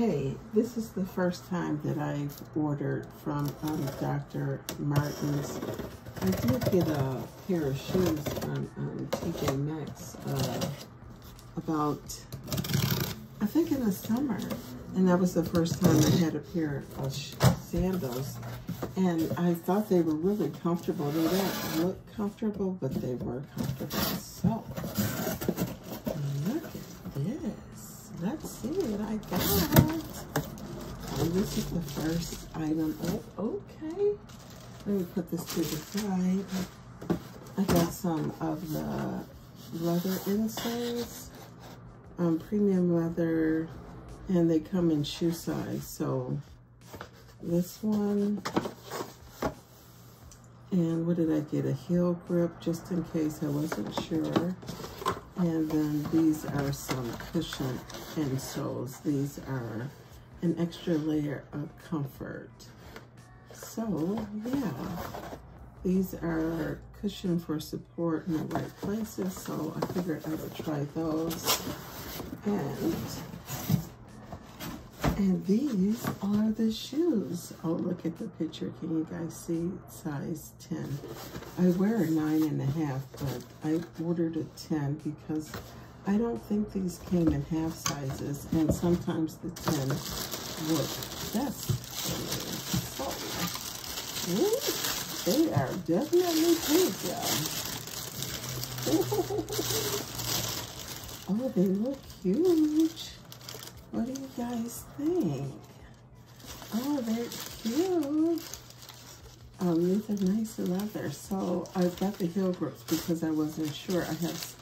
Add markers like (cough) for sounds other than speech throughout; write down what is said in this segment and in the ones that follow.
Okay, this is the first time that I've ordered from um, Dr. Martens. I did get a pair of shoes from um, TJ Maxx uh, about, I think in the summer. And that was the first time I had a pair of sandals. And I thought they were really comfortable. They don't look comfortable, but they were comfortable. So, look at this. Let's see what I got. This is the first item. Oh, okay. Let me put this to the side. I got some of the leather insoles. Um, premium leather and they come in shoe size. So this one, and what did I get? A heel grip, just in case I wasn't sure. And then these are some cushion insoles. These are an extra layer of comfort. So, yeah, these are cushion for support in the right places. So I figured I would try those. And and these are the shoes. Oh, look at the picture. Can you guys see? Size 10. I wear a nine and a half, but I ordered a 10 because I don't think these came in half sizes. And sometimes the 10 work that's. So, they are definitely big, y'all. (laughs) oh, they look huge. What do you guys think? Oh, they're cute. Um, these are nice leather. So I got the heel grips because I wasn't sure. I have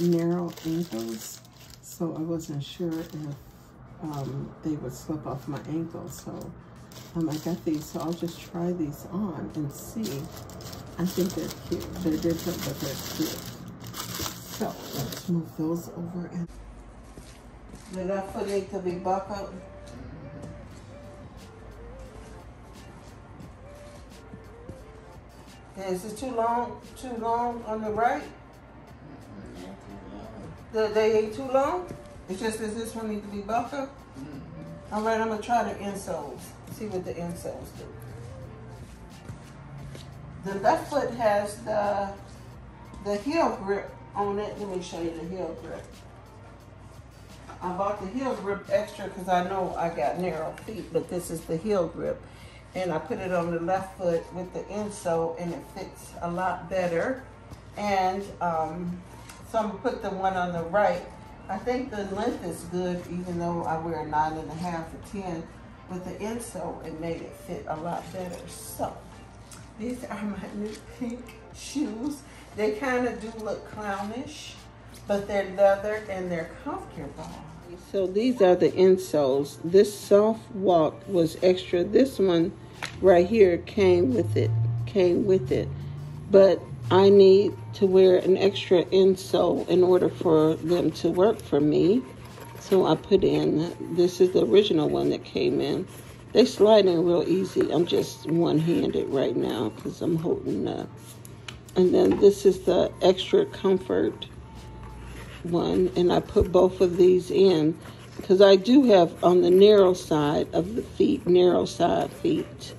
narrow ankles, so I wasn't sure if um, they would slip off my ankles. So um, I got these, so I'll just try these on and see. I think they're cute. They're different, but they're cute. So let's move those over and the left foot needs to be buckled. is it too long, too long on the right? The, they ain't too long? It's just that this one needs to be buckled? Mm -hmm. All right, I'm gonna try the insoles. See what the insoles do. The left foot has the, the heel grip on it. Let me show you the heel grip. I bought the heel grip extra because I know I got narrow feet, but this is the heel grip. And I put it on the left foot with the insole and it fits a lot better. And um, so I'm gonna put the one on the right. I think the length is good even though I wear a nine and a half or 10. With the insole, it made it fit a lot better. So these are my new pink shoes. They kind of do look clownish, but they're leather and they're comfortable. So these are the insoles. This soft walk was extra. This one right here came with it, came with it. But I need to wear an extra insole in order for them to work for me. So I put in, this is the original one that came in. They slide in real easy. I'm just one-handed right now because I'm holding up. And then this is the extra comfort one and I put both of these in because I do have on the narrow side of the feet, narrow side feet.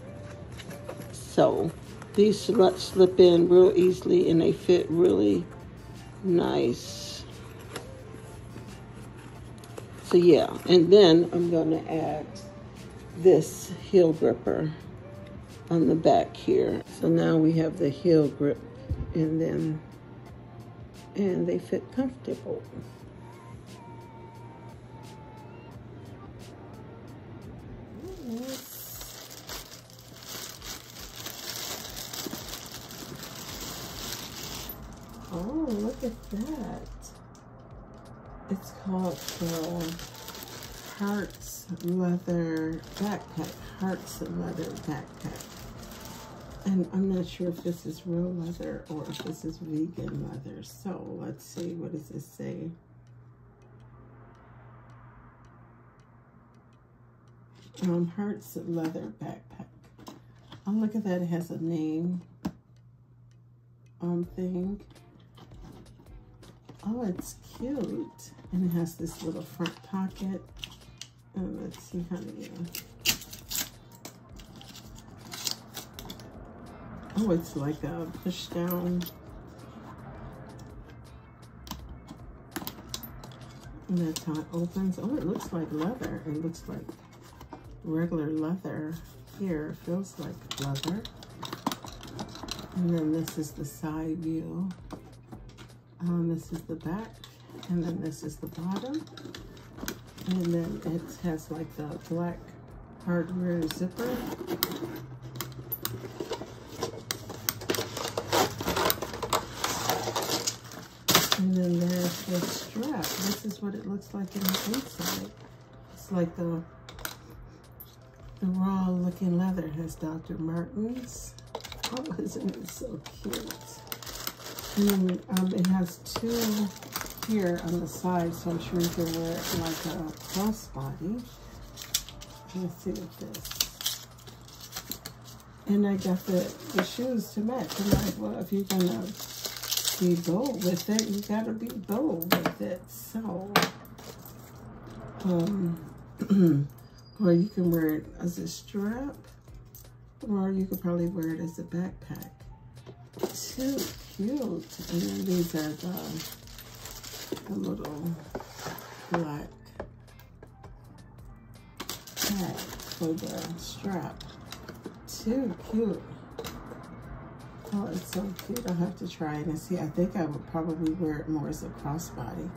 So these slip in real easily and they fit really nice. So yeah, and then I'm to add this heel gripper on the back here. So now we have the heel grip and then and they fit comfortable. At that. It's called the Hearts Leather Backpack. Hearts Leather Backpack. And I'm not sure if this is real leather or if this is vegan leather. So let's see, what does this say? Um, Hertz leather backpack. Oh, look at that. It has a name um, thing. Oh, it's cute. And it has this little front pocket. And let's see, honey. Oh, it's like a push down. And that's how it opens. Oh, it looks like leather. It looks like regular leather here. It feels like leather. And then this is the side view. Um, this is the back. And then this is the bottom. And then it has like the black hardware zipper. And then there's the strap. This is what it looks like in the inside. It's like the the raw looking leather it has Dr. Martens. (laughs) Oh, isn't it so cute? And then um, it has two here on the side, so I'm sure you can wear it like a crossbody. Let's see with this. And I got the, the shoes to match. I'm like, well, if you're gonna be bold with it. You gotta be bold with it. So, um, (clears throat) or you can wear it as a strap, or you could probably wear it as a backpack. Too cute. And then these are the, the little black tag for the strap. Too cute. Oh, it's so cute. I'll have to try it and see. I think I would probably wear it more as a crossbody,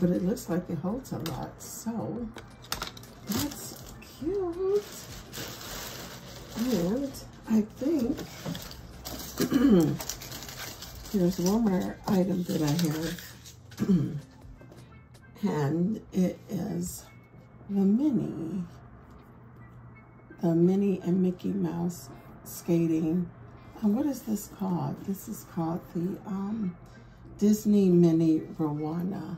but it looks like it holds a lot. So that's cute. And I think one more item that I have. (clears throat) and it is the Minnie. The Minnie and Mickey Mouse skating and what is this called? This is called the um, Disney Mini Rowana.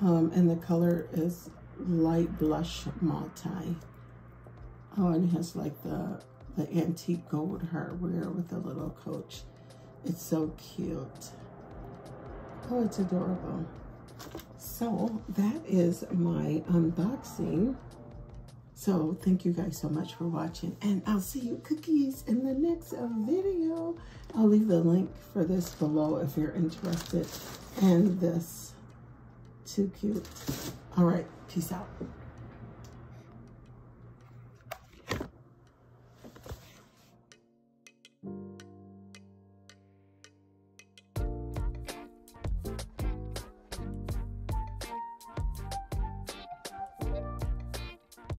Um, and the color is light blush multi. Oh, and it has like the, the antique gold hardware with the little coach. It's so cute. Oh, it's adorable. So that is my unboxing. So thank you guys so much for watching and I'll see you cookies in the next video. I'll leave the link for this below if you're interested and this too cute. All right, peace out.